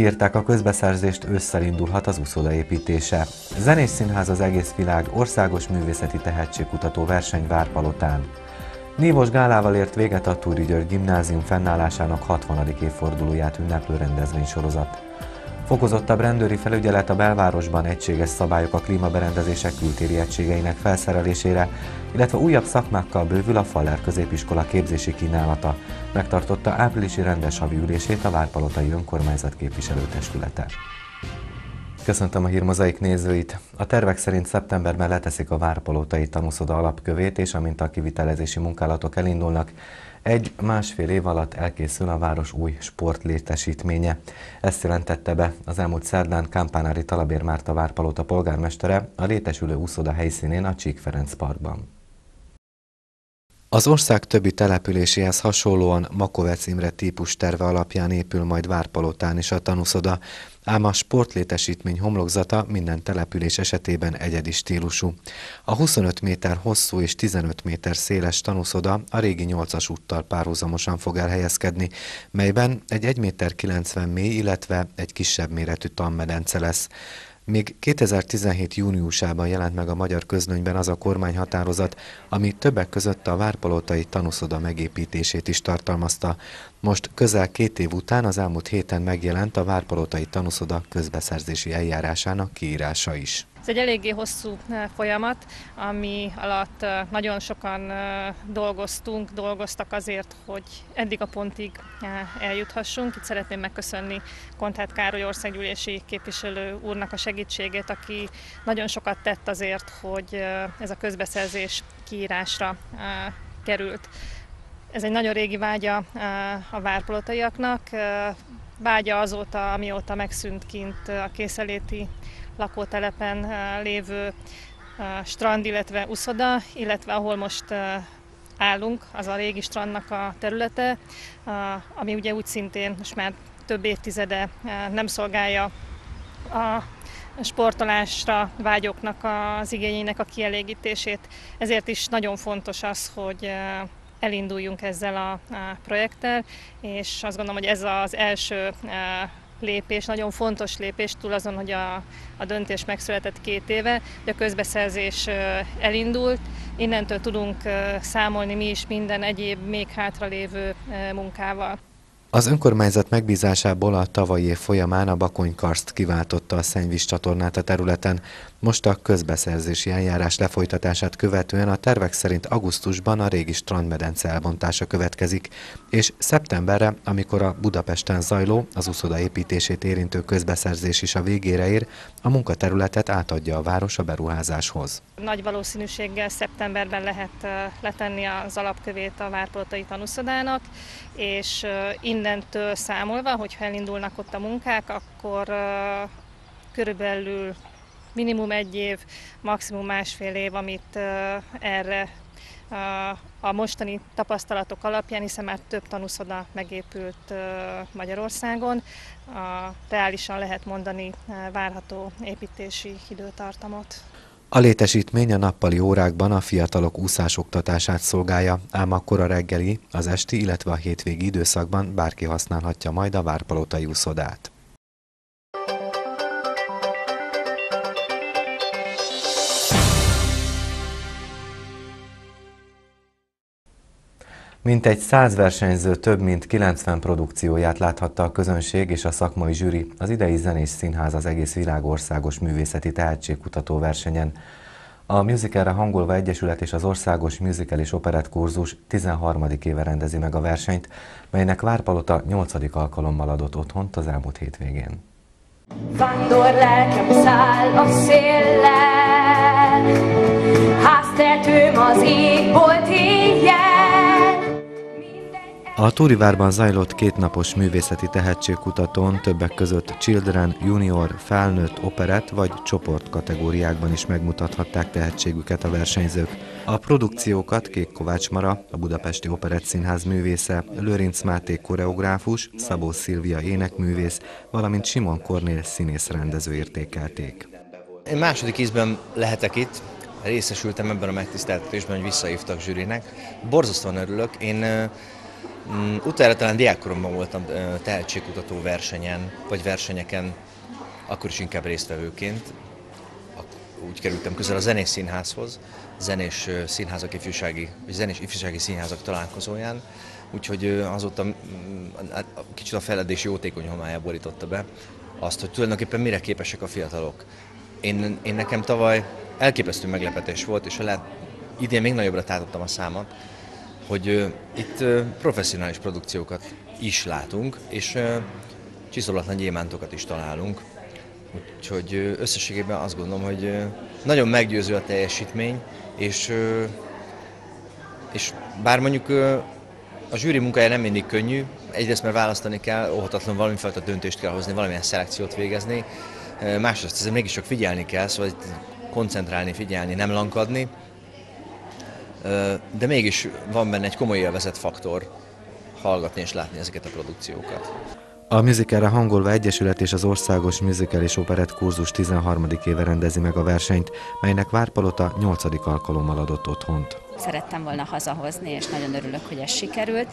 Kiírták a közbeszerzést, ősszel indulhat az úszoda építése. Zenés színház az egész világ országos művészeti tehetségkutató verseny Várpalotán. Nívos gálával ért véget a Túri György gimnázium fennállásának 60. évfordulóját ünneplő rendezvénysorozat. Fokozottabb rendőri felügyelet a belvárosban egységes szabályok a klímaberendezések kültéri egységeinek felszerelésére, illetve újabb szakmákkal bővül a Faller középiskola képzési kínálata. Megtartotta áprilisi rendes havi ülését a Várpalotai Önkormányzat képviselőtestülete. Köszöntöm a hírmozaik nézőit! A tervek szerint szeptemberben leteszik a Várpalotai tanúszoda alapkövét, és amint a kivitelezési munkálatok elindulnak, egy másfél év alatt elkészül a város új sportlétesítménye. Ezt jelentette be az elmúlt szerdán Kámpánári Talabér Márta Várpalota polgármestere a létesülő úszoda helyszínén a Csík Ferenc Parkban. Az ország többi településéhez hasonlóan Makovec Imre típus terve alapján épül majd Várpalotán is a tanúszoda, ám a sportlétesítmény homlokzata minden település esetében egyedi stílusú. A 25 méter hosszú és 15 méter széles tanúszoda a régi 8-as úttal párhuzamosan fog elhelyezkedni, melyben egy 1 méter 90 mély, illetve egy kisebb méretű tanmedence lesz. Még 2017. júniusában jelent meg a magyar közlönyben az a kormányhatározat, ami többek között a várpalotai tanúszoda megépítését is tartalmazta. Most közel két év után az elmúlt héten megjelent a várpalotai tanúszoda közbeszerzési eljárásának kiírása is. Ez egy eléggé hosszú eh, folyamat, ami alatt eh, nagyon sokan eh, dolgoztunk, dolgoztak azért, hogy eddig a pontig eljuthassunk. Itt szeretném megköszönni Kontát Károly országgyűlési képviselő úrnak a segítségét, aki nagyon sokat tett azért, hogy ez a közbeszerzés kiírásra került. Ez egy nagyon régi vágya a várpolotaiaknak, vágya azóta, amióta megszűnt kint a készeléti lakótelepen lévő strand, illetve uszoda, illetve ahol most állunk, az a régi strandnak a területe, ami ugye úgy szintén most már több évtizede nem szolgálja a sportolásra vágyoknak az igényének a kielégítését. Ezért is nagyon fontos az, hogy elinduljunk ezzel a projekttel, és azt gondolom, hogy ez az első lépés, nagyon fontos lépés, túl azon, hogy a, a döntés megszületett két éve, de a közbeszerzés elindult. Innentől tudunk számolni mi is minden egyéb még hátralévő munkával. Az önkormányzat megbízásából a tavalyi év folyamán a Bakonykarszt kiváltotta a szennyvíz csatornát a területen. Most a közbeszerzési eljárás lefolytatását követően a tervek szerint augusztusban a régi strandmedence elbontása következik, és szeptemberre, amikor a Budapesten zajló, az uszoda építését érintő közbeszerzés is a végére ér, a munkaterületet átadja a város a beruházáshoz. Nagy valószínűséggel szeptemberben lehet letenni az alapkövét a Várpolotai tanúszodának, és innentől számolva, hogyha elindulnak ott a munkák, akkor körülbelül minimum egy év, maximum másfél év, amit erre a mostani tapasztalatok alapján, hiszen már több tanúszoda megépült Magyarországon, reálisan lehet mondani várható építési időtartamot. A létesítmény a nappali órákban a fiatalok úszásoktatását szolgálja, ám akkor a reggeli, az esti, illetve a hétvégi időszakban bárki használhatja majd a várpalotai úszodát. Mintegy száz versenyző több mint 90 produkcióját láthatta a közönség és a szakmai zsűri az idei zenés színház az egész világ országos művészeti tehetségkutató versenyen. A Musicalre hangolva egyesület és az Országos Musical és Operett kurzus 13. éve rendezi meg a versenyt, melynek Várpalota 8. alkalommal adott otthont az elmúlt hétvégén. Vándor lelkem száll a széllel, háztetőm az égbolt a Túrivárban zajlott kétnapos művészeti tehetségkutatón többek között Children, Junior, Felnőtt, Operett vagy csoport kategóriákban is megmutathatták tehetségüket a versenyzők. A produkciókat Kék Kovács Mara, a Budapesti Operett Színház művésze, Lőrinc Máté koreográfus, Szabó Szilvia énekművész, valamint Simon Kornél színész rendező értékelték. Én második ízben lehetek itt, részesültem ebben a megtiszteltetésben, hogy visszaívtak zsűrinek. Borzasztóan örülök. Én Mm, utána talán diákkoromban voltam tehetségkutató versenyen, vagy versenyeken, akkor is inkább résztvevőként. Úgy kerültem közel a zenés színházhoz, zenés színházak ifjúsági, zenés ifjúsági színházak találkozóján, úgyhogy azóta mm, kicsit a feledés jótékony homályá borította be azt, hogy tulajdonképpen mire képesek a fiatalok. Én, én nekem tavaly elképesztő meglepetés volt, és ha lehet, idén még nagyobbra tátottam a számat, hogy itt professzionális produkciókat is látunk, és csiszolatlan gyémántokat is találunk. Úgyhogy összességében azt gondolom, hogy nagyon meggyőző a teljesítmény, és, és bár mondjuk a zsűri munkája nem mindig könnyű, egyrészt mert választani kell, óhatatlan valamifajta döntést kell hozni, valamilyen szelekciót végezni, másrészt azért mégis csak figyelni kell, szóval koncentrálni, figyelni, nem lankadni, de mégis van benne egy komoly élvezett faktor hallgatni és látni ezeket a produkciókat. A Musicalre hangolva Egyesület és az Országos Musical és Operett kurzus 13. éve rendezi meg a versenyt, melynek Várpalota 8. alkalommal adott otthont szerettem volna hazahozni, és nagyon örülök, hogy ez sikerült.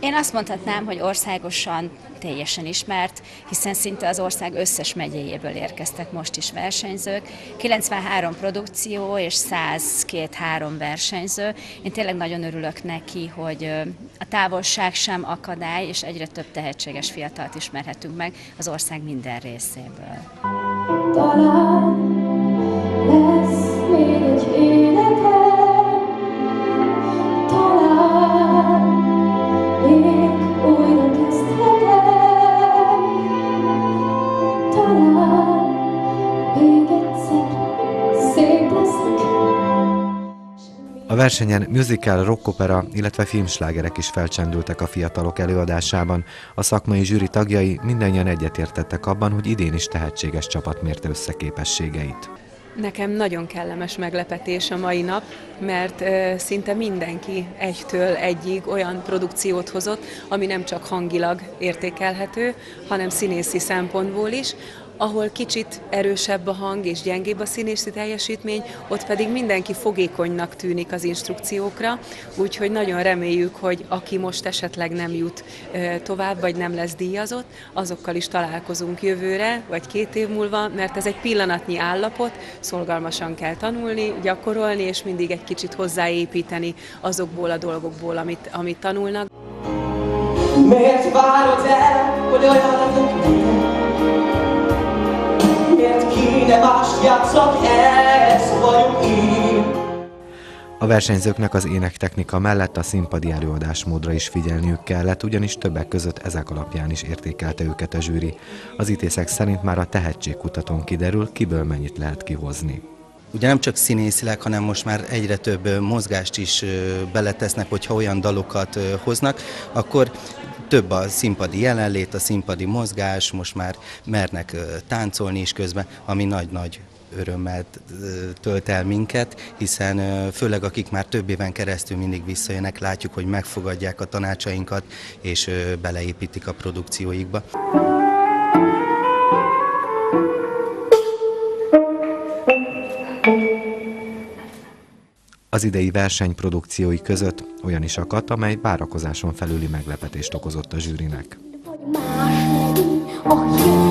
Én azt mondhatnám, hogy országosan teljesen ismert, hiszen szinte az ország összes megyéjéből érkeztek most is versenyzők. 93 produkció és 102-3 versenyző. Én tényleg nagyon örülök neki, hogy a távolság sem akadály, és egyre több tehetséges fiatalt ismerhetünk meg az ország minden részéből. Talán A versenyen musical, rockopera, illetve filmslágerek is felcsendültek a fiatalok előadásában. A szakmai zsűri tagjai mindannyian egyetértettek abban, hogy idén is tehetséges csapat mérte össze képességeit. Nekem nagyon kellemes meglepetés a mai nap, mert szinte mindenki egytől egyig olyan produkciót hozott, ami nem csak hangilag értékelhető, hanem színészi szempontból is, ahol kicsit erősebb a hang és gyengébb a színészi teljesítmény, ott pedig mindenki fogékonynak tűnik az instrukciókra, úgyhogy nagyon reméljük, hogy aki most esetleg nem jut tovább, vagy nem lesz díjazott, azokkal is találkozunk jövőre, vagy két év múlva, mert ez egy pillanatnyi állapot, szolgalmasan kell tanulni, gyakorolni, és mindig egy kicsit hozzáépíteni azokból a dolgokból, amit, amit tanulnak. Miért várod el, hogy olyan más játszak, ez vagyok én. A versenyzőknek az énektechnika mellett a színpadi előadásmódra is figyelniük kellett, ugyanis többek között ezek alapján is értékelte őket a zsűri. Az ítészek szerint már a tehetségkutatón kiderül, kiből mennyit lehet kihozni. Ugye nem csak színészileg, hanem most már egyre több mozgást is beletesznek, hogyha olyan dalokat hoznak, akkor több a színpadi jelenlét, a színpadi mozgás, most már mernek táncolni is közben, ami nagy-nagy örömmel tölt el minket, hiszen főleg akik már több éven keresztül mindig visszajönnek, látjuk, hogy megfogadják a tanácsainkat, és beleépítik a produkcióikba. Az idei versenyprodukciói között olyan is akadt, amely várakozáson felüli meglepetést okozott a zsűrinek. a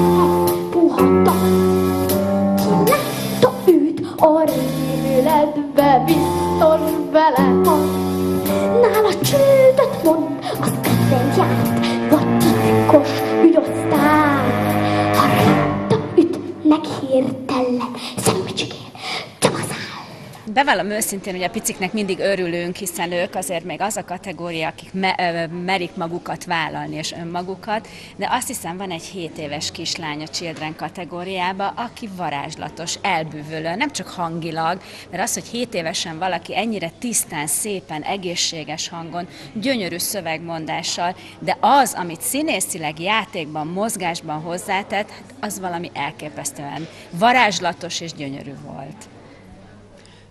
Bevallom őszintén, hogy a piciknek mindig örülünk, hiszen ők azért még az a kategória, akik me- merik magukat vállalni és önmagukat, de azt hiszem van egy 7 éves kislány a Children kategóriába, aki varázslatos, elbűvölő, nem csak hangilag, mert az, hogy 7 évesen valaki ennyire tisztán, szépen, egészséges hangon, gyönyörű szövegmondással, de az, amit színészileg, játékban, mozgásban hozzátett, hát az valami elképesztően varázslatos és gyönyörű volt.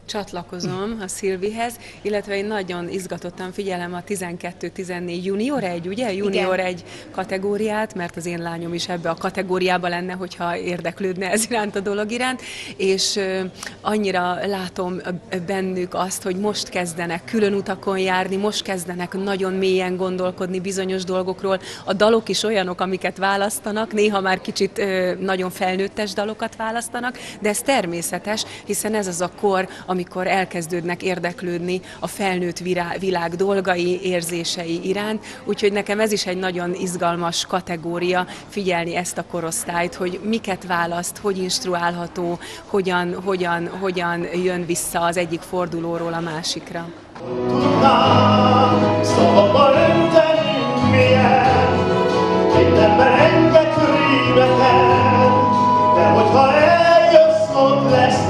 Csatlakozom a Szilvihez, illetve én nagyon izgatottan figyelem a 12-14 junior egy, ugye? Junior egy kategóriát, mert az én lányom is ebbe a kategóriába lenne, hogyha érdeklődne ez iránt a dolog iránt, és annyira látom bennük azt, hogy most kezdenek külön utakon járni, most kezdenek nagyon mélyen gondolkodni bizonyos dolgokról. A dalok is olyanok, amiket választanak, néha már kicsit nagyon felnőttes dalokat választanak, de ez természetes, hiszen ez az a kor, amikor elkezdődnek érdeklődni a felnőtt világ dolgai, érzései iránt. Úgyhogy nekem ez is egy nagyon izgalmas kategória, figyelni ezt a korosztályt, hogy miket választ, hogy instruálható, hogyan, hogyan, hogyan jön vissza az egyik fordulóról a másikra. Tudnám, de hogyha eljössz, ott lesz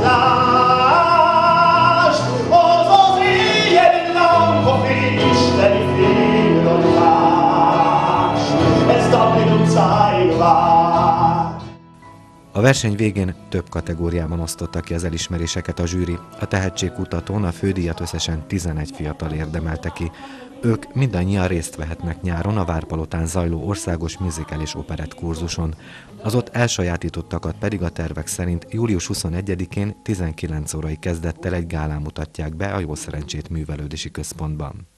a verseny végén több kategóriában osztotta ki az elismeréseket a zsűri. A tehetségkutatón a fődíjat összesen 11 fiatal érdemelte ki. Ők mindannyian részt vehetnek nyáron a Várpalotán zajló országos musical és operett kurzuson. Az ott elsajátítottakat pedig a tervek szerint július 21-én 19 órai kezdettel egy gálán mutatják be a Jó Szerencsét Művelődési Központban.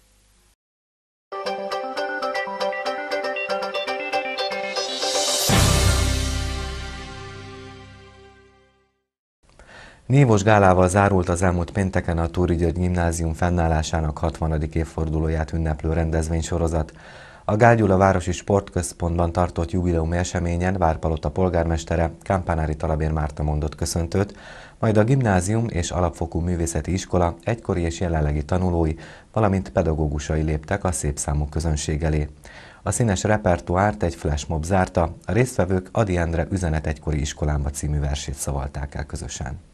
Névos gálával zárult az elmúlt pénteken a Túri György Gimnázium fennállásának 60. évfordulóját ünneplő rendezvénysorozat. A Gágyula Városi Sportközpontban tartott jubileumi eseményen Várpalota polgármestere Kámpánári Talabér Márta mondott köszöntőt, majd a gimnázium és alapfokú művészeti iskola egykori és jelenlegi tanulói, valamint pedagógusai léptek a szép számú közönség elé. A színes repertoárt egy flashmob zárta, a résztvevők Adi Endre Üzenet egykori iskolámba című versét szavalták el közösen.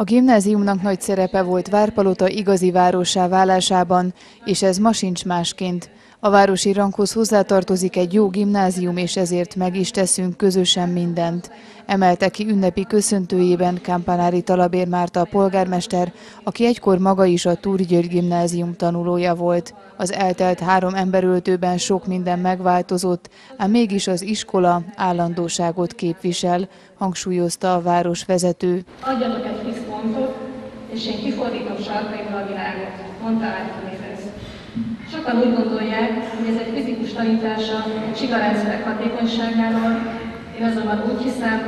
A gimnáziumnak nagy szerepe volt Várpalota igazi városá válásában, és ez ma sincs másként. A városi ranghoz hozzátartozik egy jó gimnázium, és ezért meg is teszünk közösen mindent. Emelte ki ünnepi köszöntőjében Kámpanári Talabér Márta a polgármester, aki egykor maga is a Túri György gimnázium tanulója volt. Az eltelt három emberöltőben sok minden megváltozott, ám mégis az iskola állandóságot képvisel, hangsúlyozta a városvezető. Adjatok egy kis pontot, és én kifordítom sarkaimra a világot, mondta Árkinéhez. Sokan úgy gondolják, hogy ez egy fizikus tanítása a csigarendszerek hatékonyságáról, én azonban úgy hiszem,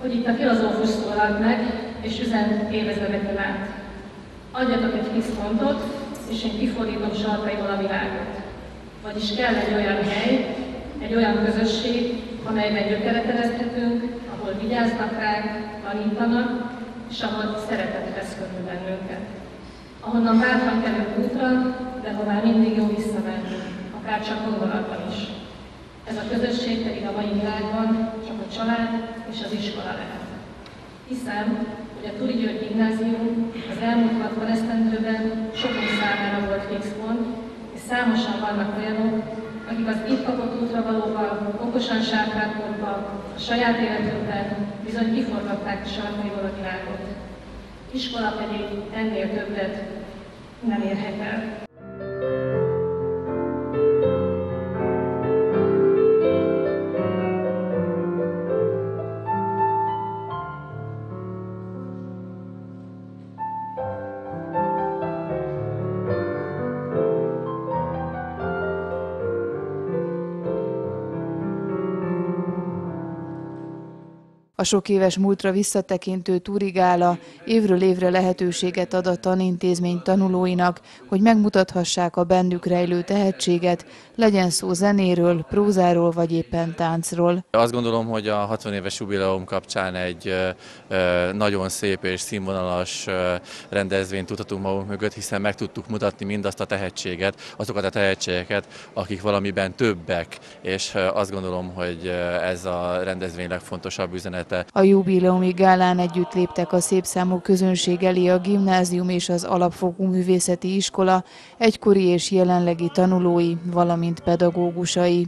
hogy itt a filozófus szólalt meg, és üzen évezredeken át. Adjatok egy kis pontot, és én kifordítom sarkaival a világot. Vagyis kell egy olyan hely, egy olyan közösség, amelyben gyökeretelezhetünk, ahol vigyáznak ránk, tanítanak, és ahol szeretet vesz körül bennünket. Ahonnan bátran kerül útra, de hová mindig jó visszamenni, akár csak gondolatban is. Ez a közösség pedig a mai világban csak a család és az iskola lehet. Hiszem, hogy a Turi György Gimnázium az elmúlt 60 esztendőben sokunk számára volt fix pont, és számosan vannak olyanok, akik az itt kapott útra valóban, okosan sátrálkodva, a saját életükben bizony kiforgatták a sarkaiból a világot. Iskola pedig ennél többet nem érhet el. A sok éves múltra visszatekintő Turigála évről évre lehetőséget ad a tanintézmény tanulóinak, hogy megmutathassák a bennük rejlő tehetséget, legyen szó zenéről, prózáról vagy éppen táncról. Azt gondolom, hogy a 60 éves jubileum kapcsán egy nagyon szép és színvonalas rendezvényt tudhatunk magunk mögött, hiszen meg tudtuk mutatni mindazt a tehetséget, azokat a tehetségeket, akik valamiben többek, és azt gondolom, hogy ez a rendezvény legfontosabb üzenet területe. A jubileumi gálán együtt léptek a szép számú közönség elé a gimnázium és az alapfokú művészeti iskola egykori és jelenlegi tanulói, valamint pedagógusai.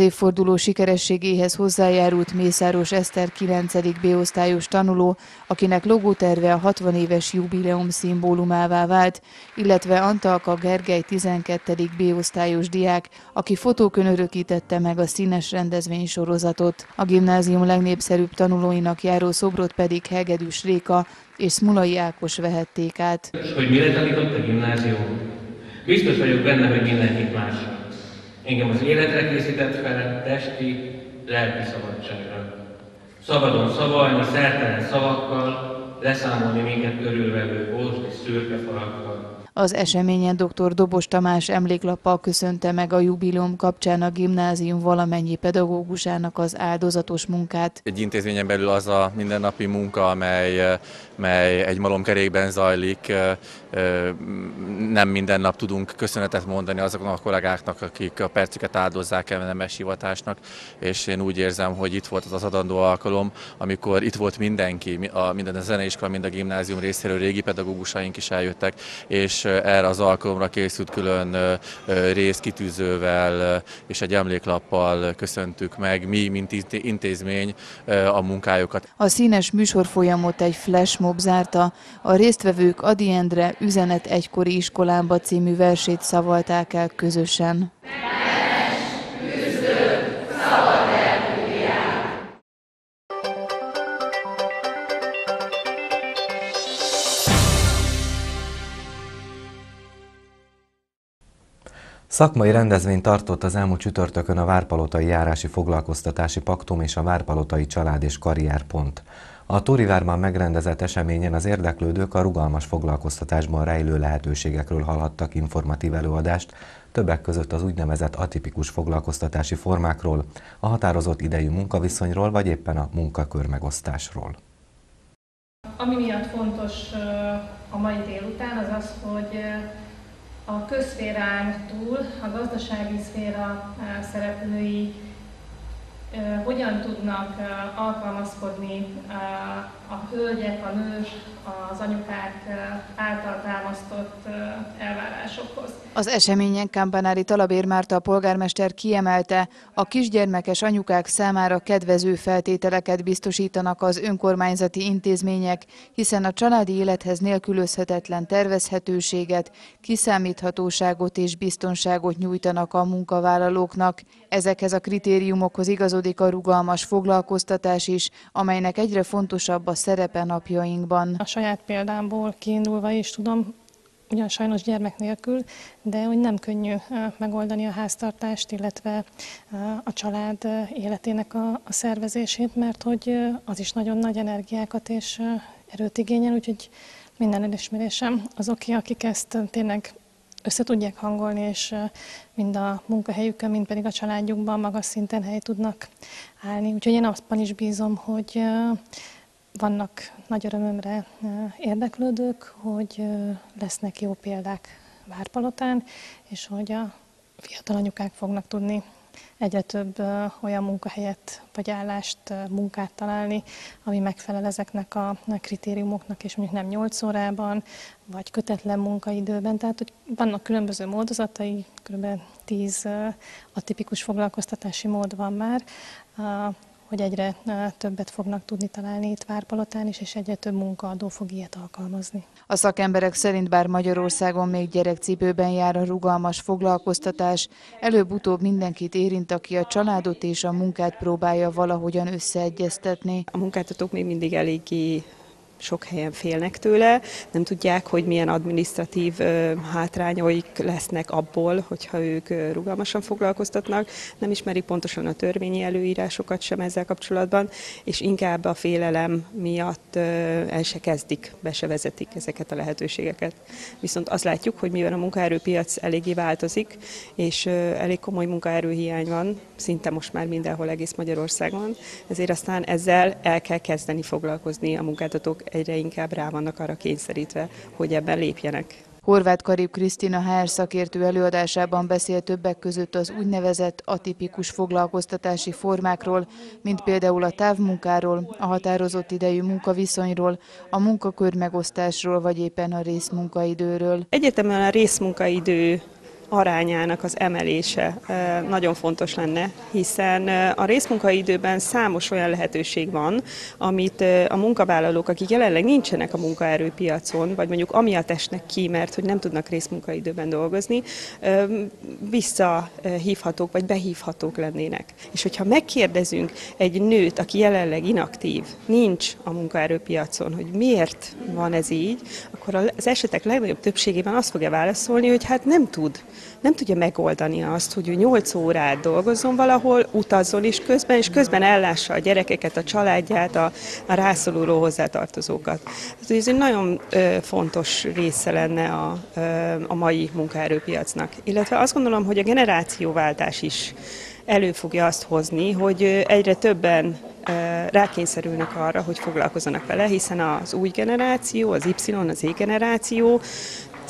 Évforduló sikerességéhez hozzájárult Mészáros Eszter 9. B-osztályos tanuló, akinek logóterve a 60 éves jubileum szimbólumává vált, illetve Antalka Gergely 12. B-osztályos diák, aki fotókön örökítette meg a színes rendezvény sorozatot. A gimnázium legnépszerűbb tanulóinak járó szobrot pedig Hegedűs Réka és Smulai Ákos vehették át. Hogy mire tanított a gimnázium? Biztos vagyok benne, hogy mindenkit másra. Engem az életre készített fel testi, lelki szabadságra. Szabadon szavalni, szertelen szavakkal, leszámolni minket körülvevő ózdi szürke falakkal. Az eseményen dr. Dobos Tamás emléklappal köszönte meg a jubileum kapcsán a gimnázium valamennyi pedagógusának az áldozatos munkát. Egy intézményen belül az a mindennapi munka, amely, mely egy malomkerékben zajlik, nem minden nap tudunk köszönetet mondani azoknak a kollégáknak, akik a percüket áldozzák nemes hivatásnak, és én úgy érzem, hogy itt volt az az adandó alkalom, amikor itt volt mindenki, a, minden a zeneiskola, mind a gimnázium részéről régi pedagógusaink is eljöttek, és erre az alkalomra készült külön részkitűzővel és egy emléklappal köszöntük meg mi, mint intézmény a munkájukat. A színes műsorfolyamot egy flashmob zárta, a résztvevők Adi Endre Üzenet egykori iskolámba című versét szavalták el közösen. Szakmai rendezvényt tartott az elmúlt csütörtökön a Várpalotai Járási Foglalkoztatási Paktum és a Várpalotai Család és Karrierpont. A Tórivárban megrendezett eseményen az érdeklődők a rugalmas foglalkoztatásban rejlő lehetőségekről hallhattak informatív előadást, többek között az úgynevezett atipikus foglalkoztatási formákról, a határozott idejű munkaviszonyról vagy éppen a munkakör megosztásról. Ami miatt fontos a mai délután az az, hogy a közszférán túl a gazdasági szféra szereplői hogyan tudnak alkalmazkodni a hölgyek, a nők, az anyukák által támasztott elvárásokhoz. Az eseményen Kampanári Talabér Márta a polgármester kiemelte, a kisgyermekes anyukák számára kedvező feltételeket biztosítanak az önkormányzati intézmények, hiszen a családi élethez nélkülözhetetlen tervezhetőséget, kiszámíthatóságot és biztonságot nyújtanak a munkavállalóknak. Ezekhez a kritériumokhoz igazodik a rugalmas foglalkoztatás is, amelynek egyre fontosabb a szerepe napjainkban. A saját példámból kiindulva is tudom, ugyan sajnos gyermek nélkül, de hogy nem könnyű megoldani a háztartást, illetve a család életének a, a szervezését, mert hogy az is nagyon nagy energiákat és erőt igényel, úgyhogy minden elismerésem azoké, akik ezt tényleg össze tudják hangolni, és mind a munkahelyükön, mind pedig a családjukban magas szinten hely tudnak állni. Úgyhogy én abban is bízom, hogy vannak nagy örömömre érdeklődők, hogy lesznek jó példák Várpalotán, és hogy a fiatal anyukák fognak tudni egyre több olyan munkahelyet vagy állást, munkát találni, ami megfelel ezeknek a kritériumoknak, és mondjuk nem 8 órában, vagy kötetlen munkaidőben. Tehát, hogy vannak különböző módozatai, kb. 10 atipikus foglalkoztatási mód van már, hogy egyre többet fognak tudni találni itt Várpalotán is, és egyre több munkaadó fog ilyet alkalmazni. A szakemberek szerint bár Magyarországon még gyerekcipőben jár a rugalmas foglalkoztatás, előbb-utóbb mindenkit érint, aki a családot és a munkát próbálja valahogyan összeegyeztetni. A munkáltatók még mindig eléggé sok helyen félnek tőle, nem tudják, hogy milyen administratív hátrányaik lesznek abból, hogyha ők rugalmasan foglalkoztatnak, nem ismerik pontosan a törvényi előírásokat sem ezzel kapcsolatban, és inkább a félelem miatt el se kezdik, be se vezetik ezeket a lehetőségeket. Viszont azt látjuk, hogy mivel a munkaerőpiac eléggé változik, és elég komoly munkaerőhiány van, szinte most már mindenhol egész Magyarországon, ezért aztán ezzel el kell kezdeni foglalkozni a munkáltatók egyre inkább rá vannak arra kényszerítve, hogy ebben lépjenek. Horváth Karib Krisztina HR szakértő előadásában beszélt többek között az úgynevezett atipikus foglalkoztatási formákról, mint például a távmunkáról, a határozott idejű munkaviszonyról, a munkakör megosztásról, vagy éppen a részmunkaidőről. Egyetemen a részmunkaidő arányának az emelése nagyon fontos lenne, hiszen a részmunkaidőben számos olyan lehetőség van, amit a munkavállalók, akik jelenleg nincsenek a munkaerőpiacon, vagy mondjuk amiatt esnek ki, mert hogy nem tudnak részmunkaidőben dolgozni, visszahívhatók, vagy behívhatók lennének. És hogyha megkérdezünk egy nőt, aki jelenleg inaktív, nincs a munkaerőpiacon, hogy miért van ez így, akkor az esetek legnagyobb többségében azt fogja válaszolni, hogy hát nem tud nem tudja megoldani azt, hogy ő 8 órát dolgozzon valahol, utazzon is közben, és közben ellássa a gyerekeket, a családját, a, a rászoruló hozzátartozókat. Ez egy nagyon ö, fontos része lenne a, ö, a mai munkaerőpiacnak. Illetve azt gondolom, hogy a generációváltás is elő fogja azt hozni, hogy egyre többen rákényszerülnek arra, hogy foglalkozzanak vele, hiszen az új generáció, az Y, az Z generáció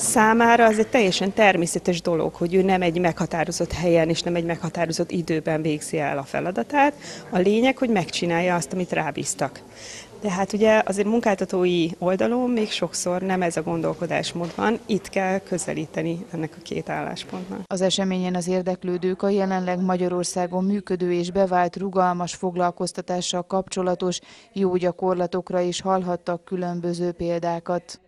számára az egy teljesen természetes dolog, hogy ő nem egy meghatározott helyen és nem egy meghatározott időben végzi el a feladatát. A lényeg, hogy megcsinálja azt, amit rábíztak. De hát ugye azért munkáltatói oldalon még sokszor nem ez a gondolkodásmód van, itt kell közelíteni ennek a két álláspontnak. Az eseményen az érdeklődők a jelenleg Magyarországon működő és bevált rugalmas foglalkoztatással kapcsolatos jó gyakorlatokra is hallhattak különböző példákat.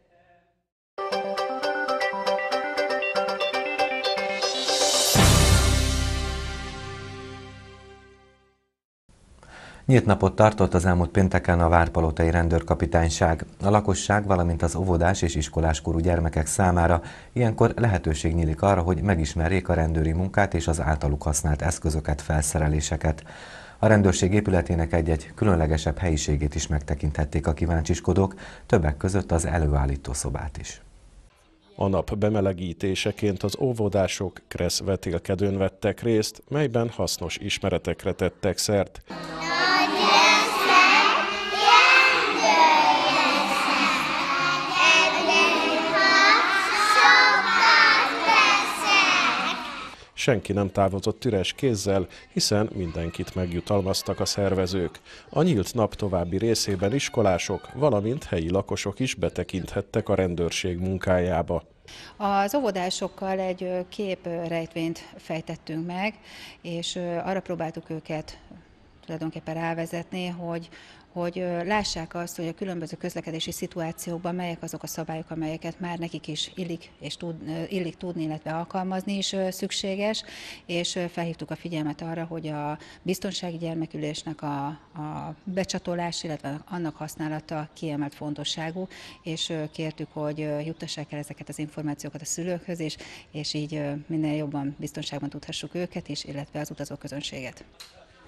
Nyílt napot tartott az elmúlt pénteken a Várpalotai Rendőrkapitányság. A lakosság, valamint az óvodás és iskoláskorú gyermekek számára ilyenkor lehetőség nyílik arra, hogy megismerjék a rendőri munkát és az általuk használt eszközöket, felszereléseket. A rendőrség épületének egy-egy különlegesebb helyiségét is megtekinthették a kíváncsiskodók, többek között az előállító szobát is. A nap bemelegítéseként az óvodások kressz vetélkedőn vettek részt, melyben hasznos ismeretekre tettek szert. Senki nem távozott üres kézzel, hiszen mindenkit megjutalmaztak a szervezők. A nyílt nap további részében iskolások, valamint helyi lakosok is betekinthettek a rendőrség munkájába. Az óvodásokkal egy kép rejtvényt fejtettünk meg, és arra próbáltuk őket tulajdonképpen rávezetni, hogy hogy lássák azt, hogy a különböző közlekedési szituációkban melyek azok a szabályok, amelyeket már nekik is illik, és tud, illik tudni, illetve alkalmazni is szükséges, és felhívtuk a figyelmet arra, hogy a biztonsági gyermekülésnek a, a becsatolás, illetve annak használata kiemelt fontosságú, és kértük, hogy juttassák el ezeket az információkat a szülőkhöz, és, és így minél jobban biztonságban tudhassuk őket is, illetve az utazóközönséget.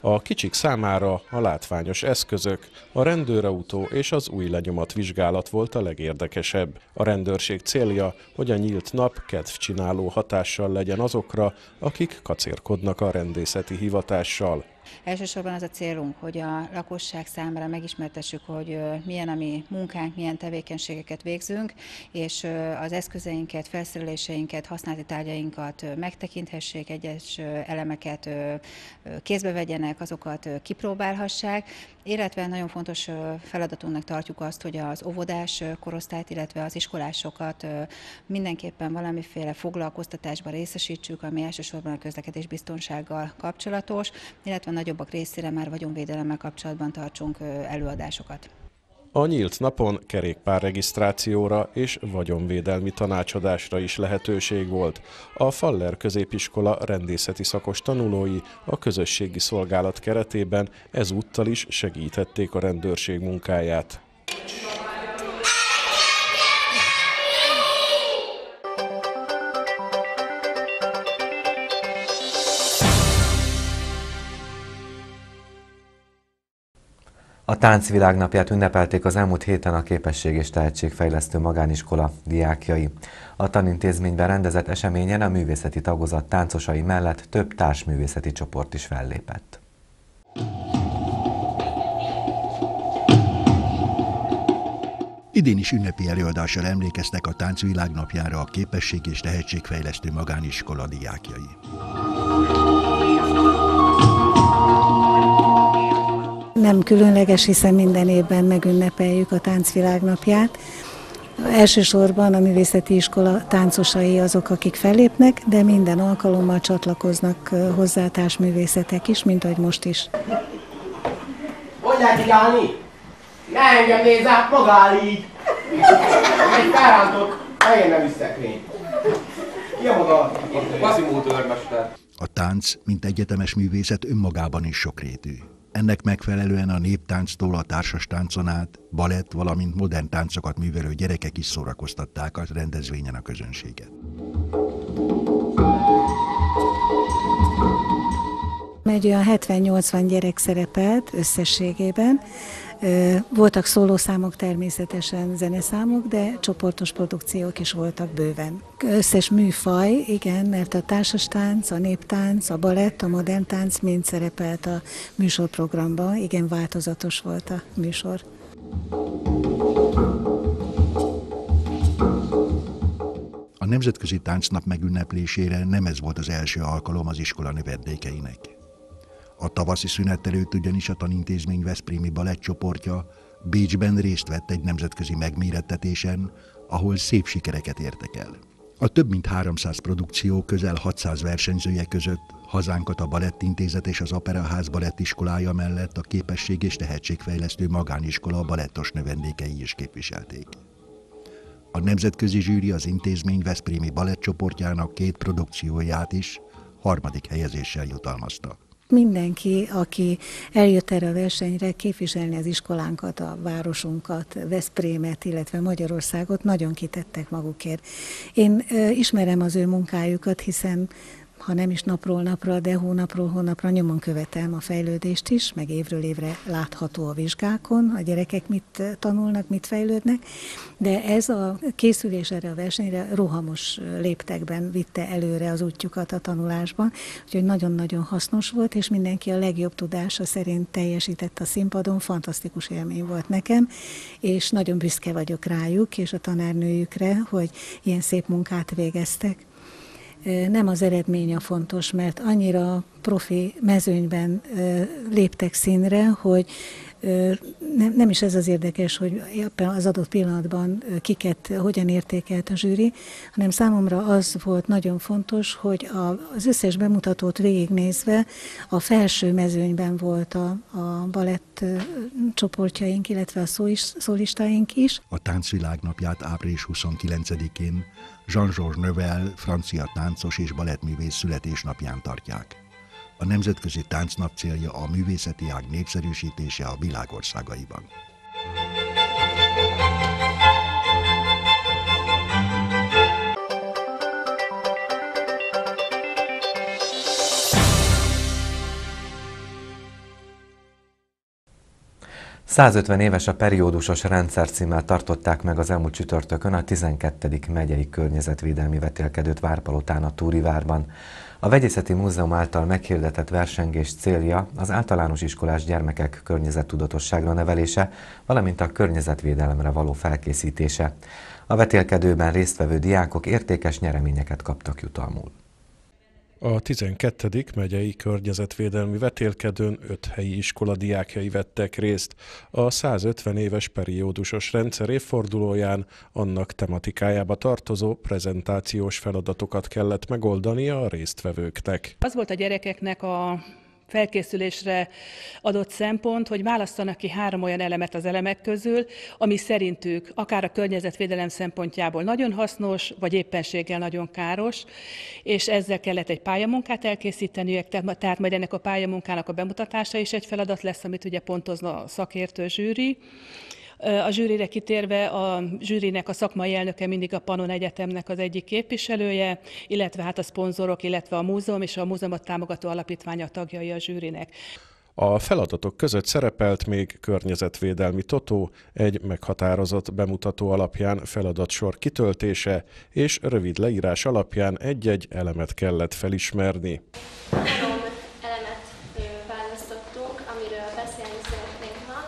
A kicsik számára a látványos eszközök, a rendőrautó és az új lenyomat vizsgálat volt a legérdekesebb. A rendőrség célja, hogy a nyílt nap kedvcsináló hatással legyen azokra, akik kacérkodnak a rendészeti hivatással. Elsősorban az a célunk, hogy a lakosság számára megismertessük, hogy milyen a mi munkánk, milyen tevékenységeket végzünk, és az eszközeinket, felszereléseinket, használati tárgyainkat megtekinthessék, egyes elemeket kézbe vegyenek, azokat kipróbálhassák, illetve nagyon fontos feladatunknak tartjuk azt, hogy az óvodás korosztályt, illetve az iskolásokat mindenképpen valamiféle foglalkoztatásban részesítsük, ami elsősorban a közlekedés biztonsággal kapcsolatos, illetve nagyobbak részére már vagyonvédelemmel kapcsolatban tartsunk előadásokat. A nyílt napon kerékpárregisztrációra és vagyonvédelmi tanácsadásra is lehetőség volt. A Faller középiskola rendészeti szakos tanulói a közösségi szolgálat keretében ezúttal is segítették a rendőrség munkáját. A táncvilágnapját ünnepelték az elmúlt héten a Képesség és Tehetségfejlesztő Magániskola diákjai. A tanintézményben rendezett eseményen a művészeti tagozat táncosai mellett több társművészeti csoport is fellépett. Idén is ünnepi előadással emlékeztek a táncvilágnapjára a Képesség és Tehetségfejlesztő Magániskola diákjai. Nem különleges, hiszen minden évben megünnepeljük a táncvilágnapját. Elsősorban a művészeti iskola táncosai azok, akik fellépnek, de minden alkalommal csatlakoznak hozzá társművészetek is, mint ahogy most is. Hogy lehet így állni? Ne engem nézze, maga áll így! Egy felrántott, helyén nem is szekrény. Ki a maga? Quasimodo őrmester. A tánc, mint egyetemes művészet önmagában is sokrétű. Ennek megfelelően a néptánctól a társas táncon át, balett, valamint modern táncokat művelő gyerekek is szórakoztatták a rendezvényen a közönséget. Egy olyan 70-80 gyerek szerepelt összességében. Voltak szólószámok természetesen, zeneszámok, de csoportos produkciók is voltak bőven. Összes műfaj, igen, mert a társastánc, a néptánc, a balett, a modern tánc mind szerepelt a műsorprogramban. Igen, változatos volt a műsor. A Nemzetközi Táncnap megünneplésére nem ez volt az első alkalom az iskola növendékeinek. A tavaszi szünet előtt ugyanis a tanintézmény Veszprémi balettcsoportja Bécsben részt vett egy nemzetközi megmérettetésen, ahol szép sikereket értek el. A több mint 300 produkció közel 600 versenyzője között hazánkat a Balettintézet és az Operaház balettiskolája mellett a Képesség és Tehetségfejlesztő Magániskola balettos növendékei is képviselték. A nemzetközi zsűri az intézmény Veszprémi balettcsoportjának két produkcióját is harmadik helyezéssel jutalmazta. Mindenki, aki eljött erre a versenyre képviselni az iskolánkat, a városunkat, Veszprémet, illetve Magyarországot, nagyon kitettek magukért. Én ismerem az ő munkájukat, hiszen ha nem is napról napra, de hónapról hónapra nyomon követem a fejlődést is, meg évről évre látható a vizsgákon, a gyerekek mit tanulnak, mit fejlődnek, de ez a készülés erre a versenyre rohamos léptekben vitte előre az útjukat a tanulásban, úgyhogy nagyon-nagyon hasznos volt, és mindenki a legjobb tudása szerint teljesített a színpadon, fantasztikus élmény volt nekem, és nagyon büszke vagyok rájuk, és a tanárnőjükre, hogy ilyen szép munkát végeztek nem az eredmény a fontos, mert annyira profi mezőnyben léptek színre, hogy nem, nem is ez az érdekes, hogy az adott pillanatban kiket hogyan értékelt a zsűri, hanem számomra az volt nagyon fontos, hogy az összes bemutatót végignézve a felső mezőnyben volt a, a balett csoportjaink, illetve a szólistáink is. A táncvilágnapját április 29-én Jean-Georges Növel, francia táncos és balettművész születésnapján tartják. A Nemzetközi Táncnap célja a művészeti ág népszerűsítése a világországaiban. ...150 éves a periódusos rendszer címmel tartották meg az elmúlt csütörtökön a 12. megyei környezetvédelmi vetélkedőt Várpalotán a Túrivárban. A Vegyészeti Múzeum által meghirdetett versengés célja az általános iskolás gyermekek környezettudatosságra nevelése, valamint a környezetvédelemre való felkészítése. A vetélkedőben résztvevő diákok értékes nyereményeket kaptak jutalmul. A 12. megyei környezetvédelmi vetélkedőn öt helyi iskola diákjai vettek részt. A 150 éves periódusos rendszer évfordulóján annak tematikájába tartozó prezentációs feladatokat kellett megoldania a résztvevőknek. Az volt a gyerekeknek a felkészülésre adott szempont, hogy választanak ki három olyan elemet az elemek közül, ami szerintük akár a környezetvédelem szempontjából nagyon hasznos, vagy éppenséggel nagyon káros, és ezzel kellett egy pályamunkát elkészíteniük, tehát majd ennek a pályamunkának a bemutatása is egy feladat lesz, amit ugye pontozna a szakértő zsűri. A zsűrire kitérve a zsűrinek a szakmai elnöke mindig a Panon Egyetemnek az egyik képviselője, illetve hát a szponzorok, illetve a múzeum és a múzeumot támogató alapítványa tagjai a zsűrinek. A feladatok között szerepelt még környezetvédelmi totó, egy meghatározott bemutató alapján feladatsor kitöltése és rövid leírás alapján egy-egy elemet kellett felismerni. Három elemet választottunk, amiről beszélni szeretnénk ma.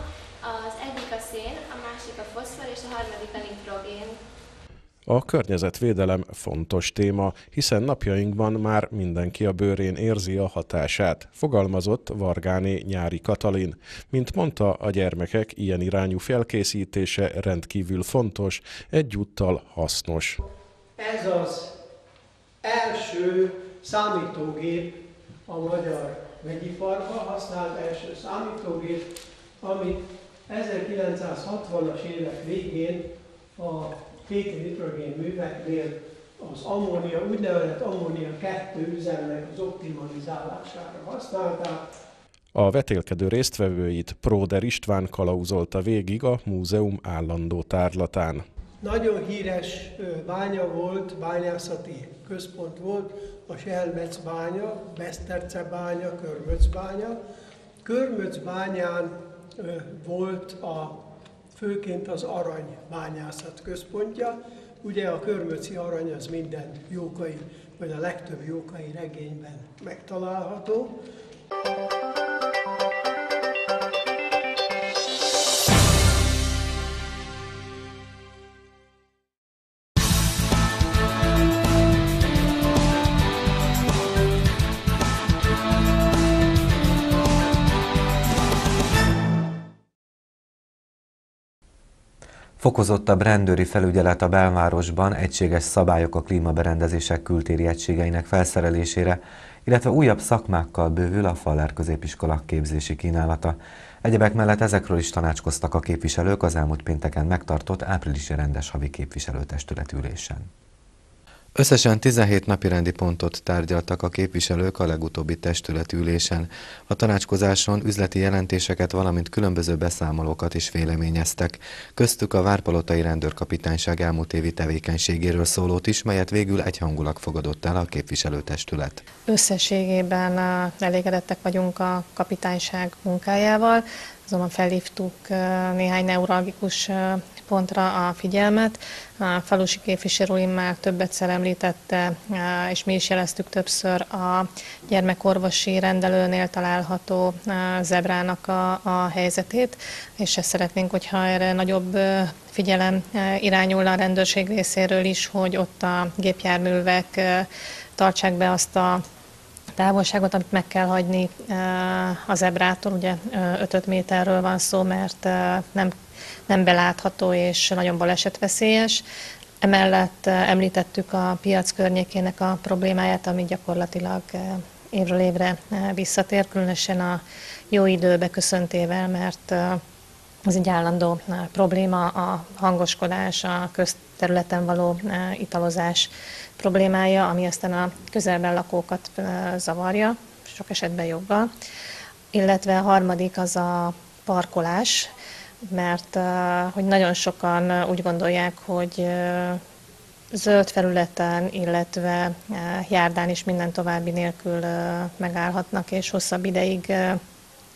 Az egyik a szén, a másik a foszfor és a harmadik a nitrogén. A környezetvédelem fontos téma, hiszen napjainkban már mindenki a bőrén érzi a hatását, fogalmazott Vargáné Nyári Katalin. Mint mondta, a gyermekek ilyen irányú felkészítése rendkívül fontos, egyúttal hasznos. Ez az első számítógép a magyar vegyiparban használt első számítógép, amit 1960-as évek végén a kéti nitrogén műveknél az ammónia, úgynevezett ammónia 2 üzemnek az optimalizálására használták. A vetélkedő résztvevőit Próder István kalauzolta végig a múzeum állandó tárlatán. Nagyon híres bánya volt, bányászati központ volt, a Selmec bánya, Beszterce bánya, Körmöc bánya. Körmöc bányán volt a főként az aranybányászat központja. Ugye a körmöci arany az minden jókai, vagy a legtöbb jókai regényben megtalálható. Fokozottabb rendőri felügyelet a belvárosban, egységes szabályok a klímaberendezések kültéri egységeinek felszerelésére, illetve újabb szakmákkal bővül a Faller középiskola képzési kínálata. Egyebek mellett ezekről is tanácskoztak a képviselők az elmúlt pénteken megtartott áprilisi rendes havi képviselőtestületülésen. Összesen 17 napi rendi pontot tárgyaltak a képviselők a legutóbbi testületülésen. A tanácskozáson üzleti jelentéseket, valamint különböző beszámolókat is véleményeztek. Köztük a Várpalotai Rendőrkapitányság elmúlt évi tevékenységéről szólót is, melyet végül egyhangulag fogadott el a képviselőtestület. Összességében elégedettek vagyunk a kapitányság munkájával, azonban felhívtuk néhány neuralgikus pontra a figyelmet. A falusi képviselőim már többet említette, és mi is jeleztük többször a gyermekorvosi rendelőnél található zebrának a, a helyzetét, és ezt szeretnénk, hogyha erre nagyobb figyelem irányulna a rendőrség részéről is, hogy ott a gépjárművek tartsák be azt a távolságot, amit meg kell hagyni a zebrától, ugye 5 méterről van szó, mert nem nem belátható és nagyon balesetveszélyes. Emellett eh, említettük a piac környékének a problémáját, ami gyakorlatilag eh, évről évre eh, visszatér, különösen a jó időbe köszöntével, mert az egy állandó probléma a hangoskodás, a közterületen való italozás problémája, ami aztán a közelben lakókat zavarja, sok esetben joggal. Illetve a harmadik az a parkolás, mert hogy nagyon sokan úgy gondolják, hogy zöld felületen, illetve járdán is minden további nélkül megállhatnak, és hosszabb ideig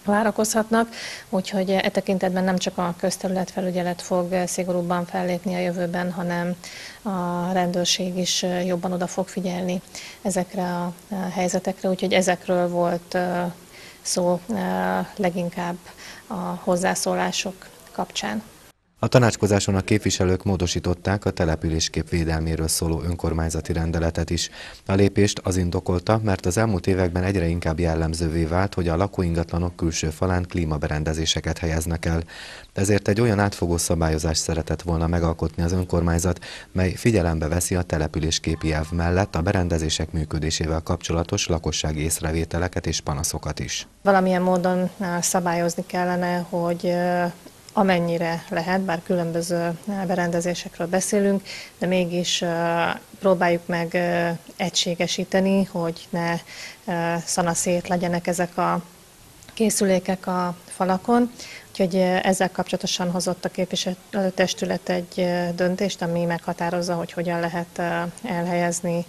várakozhatnak, úgyhogy e tekintetben nem csak a közterületfelügyelet fog szigorúbban fellépni a jövőben, hanem a rendőrség is jobban oda fog figyelni ezekre a helyzetekre, úgyhogy ezekről volt szó leginkább a hozzászólások kapcsán. A tanácskozáson a képviselők módosították a településkép védelméről szóló önkormányzati rendeletet is. A lépést az indokolta, mert az elmúlt években egyre inkább jellemzővé vált, hogy a lakóingatlanok külső falán klímaberendezéseket helyeznek el. Ezért egy olyan átfogó szabályozást szeretett volna megalkotni az önkormányzat, mely figyelembe veszi a településképi elv mellett a berendezések működésével kapcsolatos lakossági észrevételeket és panaszokat is. Valamilyen módon szabályozni kellene, hogy amennyire lehet, bár különböző berendezésekről beszélünk, de mégis próbáljuk meg egységesíteni, hogy ne szanaszét legyenek ezek a készülékek a falakon. Úgyhogy ezzel kapcsolatosan hozott a képviselőtestület egy döntést, ami meghatározza, hogy hogyan lehet elhelyezni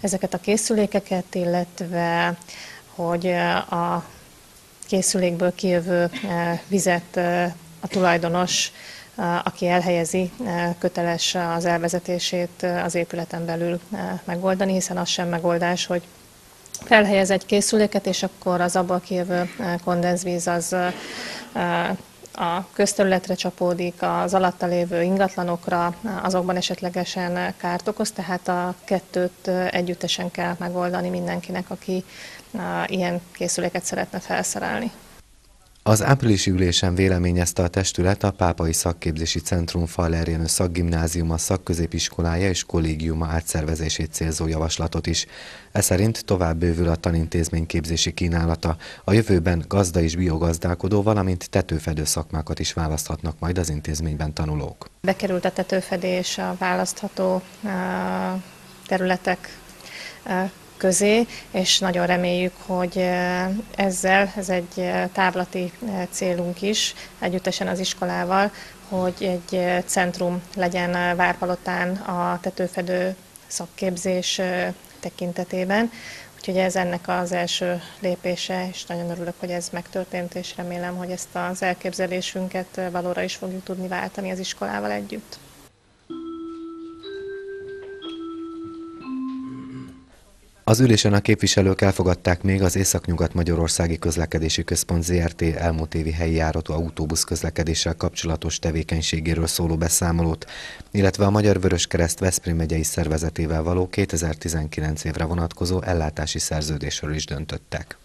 ezeket a készülékeket, illetve hogy a készülékből kijövő vizet a tulajdonos aki elhelyezi, köteles az elvezetését az épületen belül megoldani, hiszen az sem megoldás, hogy felhelyez egy készüléket, és akkor az abból kijövő kondenzvíz az a közterületre csapódik, az alatta lévő ingatlanokra, azokban esetlegesen kárt okoz, tehát a kettőt együttesen kell megoldani mindenkinek, aki ilyen készüléket szeretne felszerelni. Az áprilisi ülésen véleményezte a testület a Pápai Szakképzési Centrum Fallerjenő Szakgimnáziuma szakközépiskolája és kollégiuma átszervezését célzó javaslatot is. E szerint tovább bővül a tanintézmény képzési kínálata. A jövőben gazda és biogazdálkodó, valamint tetőfedő szakmákat is választhatnak majd az intézményben tanulók. Bekerült a tetőfedés a választható területek közé, és nagyon reméljük, hogy ezzel, ez egy távlati célunk is, együttesen az iskolával, hogy egy centrum legyen Várpalotán a tetőfedő szakképzés tekintetében. Úgyhogy ez ennek az első lépése, és nagyon örülök, hogy ez megtörtént, és remélem, hogy ezt az elképzelésünket valóra is fogjuk tudni váltani az iskolával együtt. Az ülésen a képviselők elfogadták még az Északnyugat-Magyarországi Közlekedési Központ ZRT elmúlt évi helyi járatú autóbusz közlekedéssel kapcsolatos tevékenységéről szóló beszámolót, illetve a Magyar Vörös Kereszt Veszprém megyei szervezetével való 2019 évre vonatkozó ellátási szerződésről is döntöttek.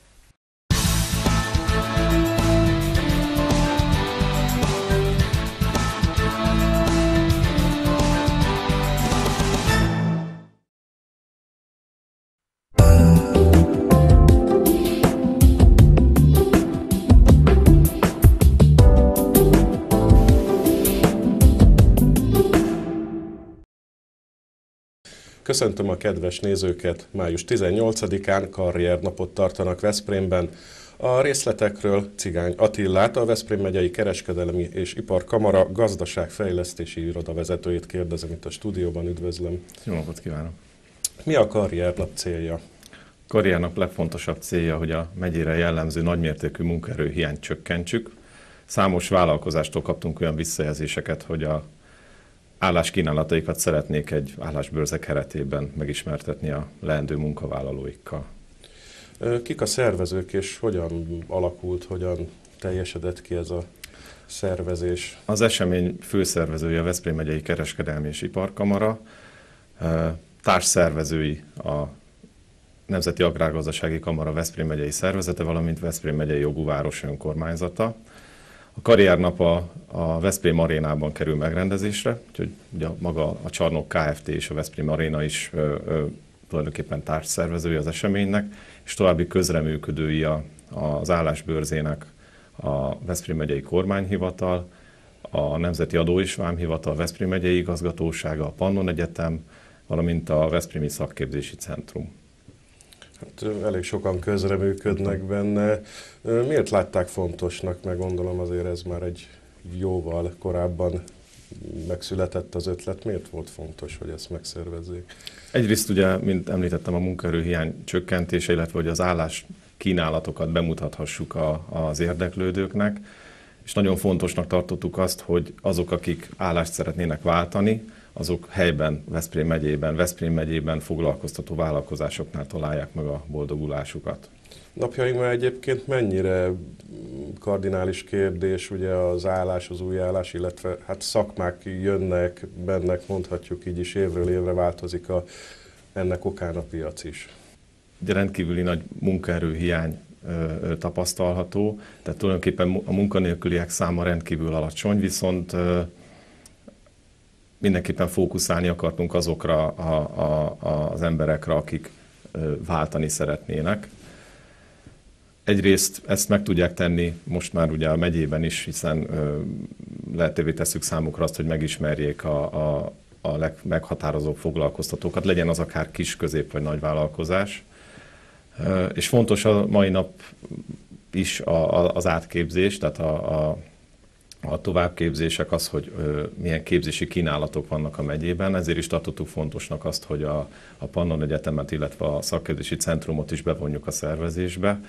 Köszöntöm a kedves nézőket! Május 18-án karriernapot tartanak Veszprémben. A részletekről Cigány Attillát, a Veszprém megyei kereskedelmi és iparkamara gazdaságfejlesztési iroda vezetőjét kérdezem itt a stúdióban. Üdvözlöm! Jó napot kívánok! Mi a karriernap célja? Karriernap legfontosabb célja, hogy a megyére jellemző nagymértékű munkaerő hiányt csökkentsük. Számos vállalkozástól kaptunk olyan visszajelzéseket, hogy a álláskínálataikat szeretnék egy állásbőrzek keretében megismertetni a leendő munkavállalóikkal. Kik a szervezők, és hogyan alakult, hogyan teljesedett ki ez a szervezés? Az esemény főszervezője a Veszprém megyei kereskedelmi és iparkamara, társszervezői a Nemzeti Agrárgazdasági Kamara Veszprém megyei szervezete, valamint Veszprém megyei jogú város önkormányzata. A karriernap a, a Veszprém arénában kerül megrendezésre, úgyhogy ugye maga a Csarnok Kft. és a Veszprém aréna is ö, ö, tulajdonképpen társszervezője az eseménynek, és további közreműködői a, az állásbőrzének a Veszprém megyei kormányhivatal, a Nemzeti Adó és Vámhivatal, a Veszprém megyei igazgatósága, a Pannon Egyetem, valamint a Veszprémi Szakképzési Centrum. Hát elég sokan közreműködnek benne. Miért látták fontosnak, meg gondolom azért ez már egy jóval korábban megszületett az ötlet, miért volt fontos, hogy ezt megszervezzék? Egyrészt ugye, mint említettem, a munkaerőhiány csökkentése, illetve hogy az állás kínálatokat bemutathassuk a, az érdeklődőknek, és nagyon fontosnak tartottuk azt, hogy azok, akik állást szeretnének váltani, azok helyben, Veszprém megyében, Veszprém megyében foglalkoztató vállalkozásoknál találják meg a boldogulásukat. Napjainkban egyébként mennyire kardinális kérdés ugye az állás, az új állás, illetve hát szakmák jönnek, bennek mondhatjuk így is évről évre változik a, ennek okán a piac is. Ugye rendkívüli nagy munkaerőhiány tapasztalható, tehát tulajdonképpen a munkanélküliek száma rendkívül alacsony, viszont mindenképpen fókuszálni akartunk azokra a, a, az emberekre, akik váltani szeretnének. Egyrészt ezt meg tudják tenni most már ugye a megyében is, hiszen lehetővé tesszük számukra azt, hogy megismerjék a, a, a legmeghatározóbb foglalkoztatókat, legyen az akár kis, közép vagy nagy vállalkozás. És fontos a mai nap is a, a, az átképzés, tehát a, a a továbbképzések az, hogy milyen képzési kínálatok vannak a megyében, ezért is tartottuk fontosnak azt, hogy a, a Pannon Egyetemet, illetve a szakképzési centrumot is bevonjuk a szervezésbe,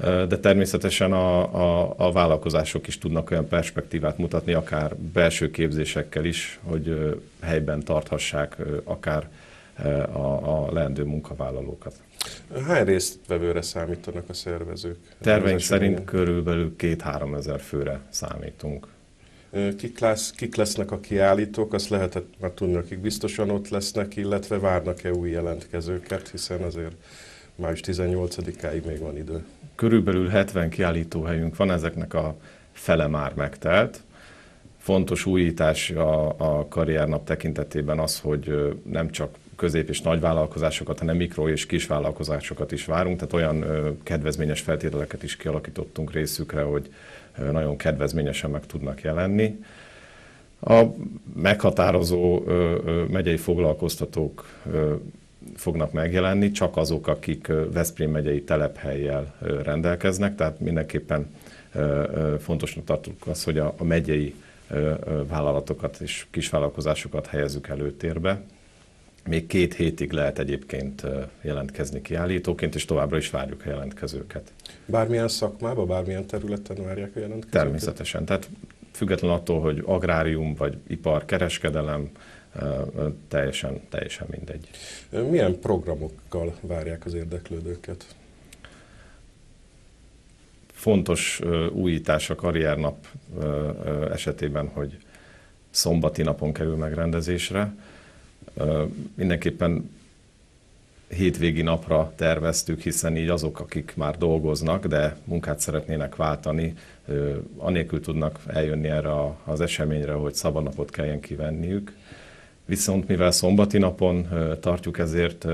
de természetesen a, a, a vállalkozások is tudnak olyan perspektívát mutatni, akár belső képzésekkel is, hogy helyben tarthassák akár a, a leendő munkavállalókat. Hány résztvevőre számítanak a szervezők? Terveink szerint körülbelül két-három ezer főre számítunk. Kik, lesz, kik lesznek a kiállítók, azt lehetett már tudni, akik biztosan ott lesznek, illetve várnak-e új jelentkezőket, hiszen azért május 18-áig még van idő. Körülbelül 70 kiállítóhelyünk van, ezeknek a fele már megtelt. Fontos újítás a, a karriernap tekintetében az, hogy nem csak közép- és nagy vállalkozásokat, hanem mikro- és kis vállalkozásokat is várunk, tehát olyan kedvezményes feltételeket is kialakítottunk részükre, hogy nagyon kedvezményesen meg tudnak jelenni. A meghatározó megyei foglalkoztatók fognak megjelenni, csak azok, akik Veszprém megyei telephelyjel rendelkeznek, tehát mindenképpen fontosnak tartunk az, hogy a megyei vállalatokat és kisvállalkozásokat helyezzük előtérbe. Még két hétig lehet egyébként jelentkezni kiállítóként, és továbbra is várjuk a jelentkezőket. Bármilyen szakmába, bármilyen területen várják a jelentkezőket? Természetesen. Tehát független attól, hogy agrárium, vagy ipar, kereskedelem, teljesen, teljesen mindegy. Milyen programokkal várják az érdeklődőket? Fontos újítás a karriernap esetében, hogy szombati napon kerül megrendezésre. Mindenképpen hétvégi napra terveztük, hiszen így azok, akik már dolgoznak, de munkát szeretnének váltani, anélkül tudnak eljönni erre az eseményre, hogy szabadnapot kelljen kivenniük. Viszont mivel szombati napon tartjuk, ezért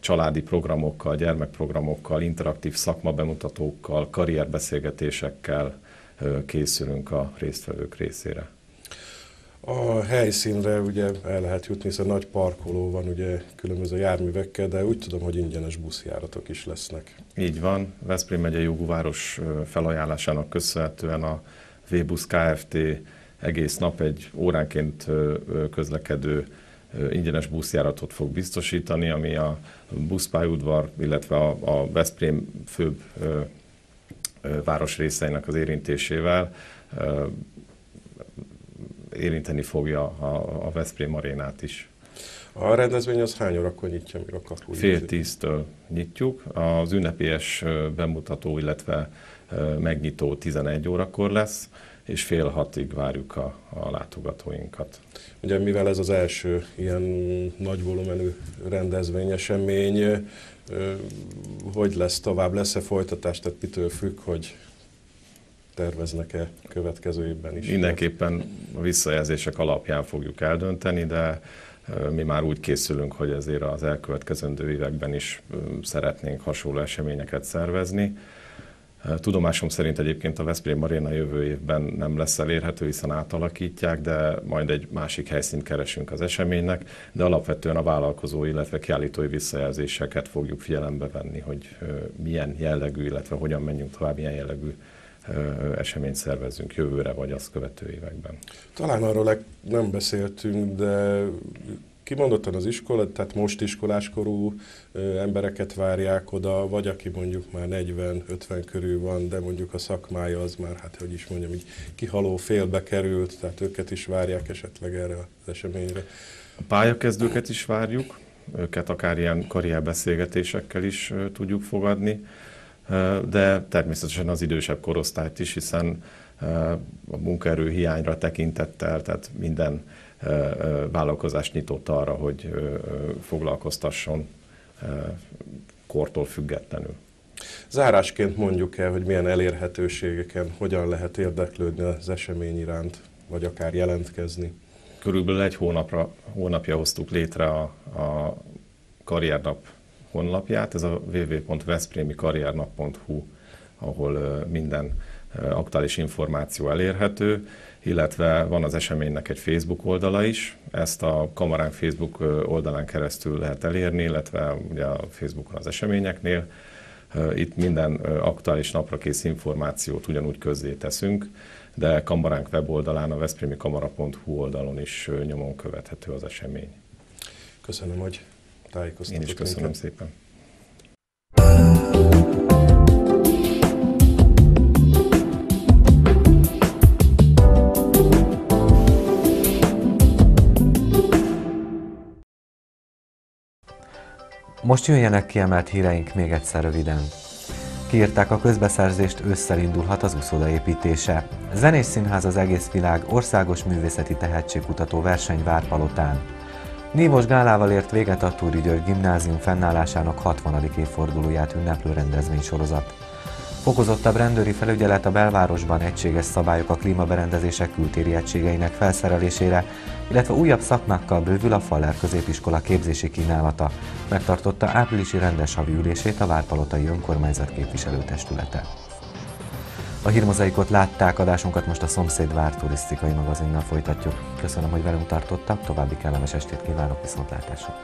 családi programokkal, gyermekprogramokkal, interaktív szakmabemutatókkal, karrierbeszélgetésekkel készülünk a résztvevők részére. A helyszínre ugye el lehet jutni, hiszen nagy parkoló van ugye különböző járművekkel, de úgy tudom, hogy ingyenes buszjáratok is lesznek. Így van. Veszprém megye jogúváros felajánlásának köszönhetően a V-busz Kft. egész nap egy óránként közlekedő ingyenes buszjáratot fog biztosítani, ami a buszpályaudvar, illetve a, a Veszprém főbb városrészeinek az érintésével érinteni fogja a, a Veszprém arénát is. A rendezvény az hány órakor nyitja meg a kapu? Fél tíztől nyitjuk. Az ünnepélyes bemutató, illetve megnyitó 11 órakor lesz, és fél hatig várjuk a, a látogatóinkat. Ugye mivel ez az első ilyen nagy volumenű rendezvényesemény, hogy lesz tovább, lesz-e folytatás, tehát mitől függ, hogy terveznek-e következő évben is? Mindenképpen a visszajelzések alapján fogjuk eldönteni, de mi már úgy készülünk, hogy ezért az elkövetkezendő években is szeretnénk hasonló eseményeket szervezni. Tudomásom szerint egyébként a Veszprém Arena jövő évben nem lesz elérhető, hiszen átalakítják, de majd egy másik helyszínt keresünk az eseménynek, de alapvetően a vállalkozó, illetve kiállítói visszajelzéseket fogjuk figyelembe venni, hogy milyen jellegű, illetve hogyan menjünk tovább, milyen jellegű eseményt szervezzünk jövőre, vagy azt követő években. Talán arról nem beszéltünk, de kimondottan az iskola, tehát most iskoláskorú embereket várják oda, vagy aki mondjuk már 40-50 körül van, de mondjuk a szakmája az már, hát hogy is mondjam, így kihaló félbe került, tehát őket is várják esetleg erre az eseményre. A pályakezdőket is várjuk, őket akár ilyen karrierbeszélgetésekkel is tudjuk fogadni de természetesen az idősebb korosztályt is, hiszen a munkaerő hiányra tekintettel, tehát minden vállalkozás nyitott arra, hogy foglalkoztasson kortól függetlenül. Zárásként mondjuk el, hogy milyen elérhetőségeken hogyan lehet érdeklődni az esemény iránt, vagy akár jelentkezni. Körülbelül egy hónapra, hónapja hoztuk létre a, a karriernap honlapját, ez a www.veszprémikarriernap.hu, ahol minden aktuális információ elérhető, illetve van az eseménynek egy Facebook oldala is, ezt a kamaránk Facebook oldalán keresztül lehet elérni, illetve ugye a Facebookon az eseményeknél. Itt minden aktuális napra kész információt ugyanúgy közzé teszünk, de kamaránk weboldalán, a veszprémikamara.hu oldalon is nyomon követhető az esemény. Köszönöm, hogy tájékoztatott. Én is köszönöm minket. szépen. Most jöjjenek kiemelt híreink még egyszer röviden. Kiírták a közbeszerzést, ősszel indulhat az uszoda építése. Zenés színház az egész világ országos művészeti tehetségkutató verseny Várpalotán. Nívos gálával ért véget a Túri György gimnázium fennállásának 60. évfordulóját ünneplő rendezvénysorozat. Fokozottabb rendőri felügyelet a belvárosban egységes szabályok a klímaberendezések kültéri egységeinek felszerelésére, illetve újabb szakmákkal bővül a Faller középiskola képzési kínálata. Megtartotta áprilisi rendes havi ülését a Várpalotai Önkormányzat képviselőtestülete. A hírmozaikot látták, adásunkat most a Szomszéd Vár turisztikai magazinnal folytatjuk. Köszönöm, hogy velünk tartottak, további kellemes estét kívánok, viszontlátásra!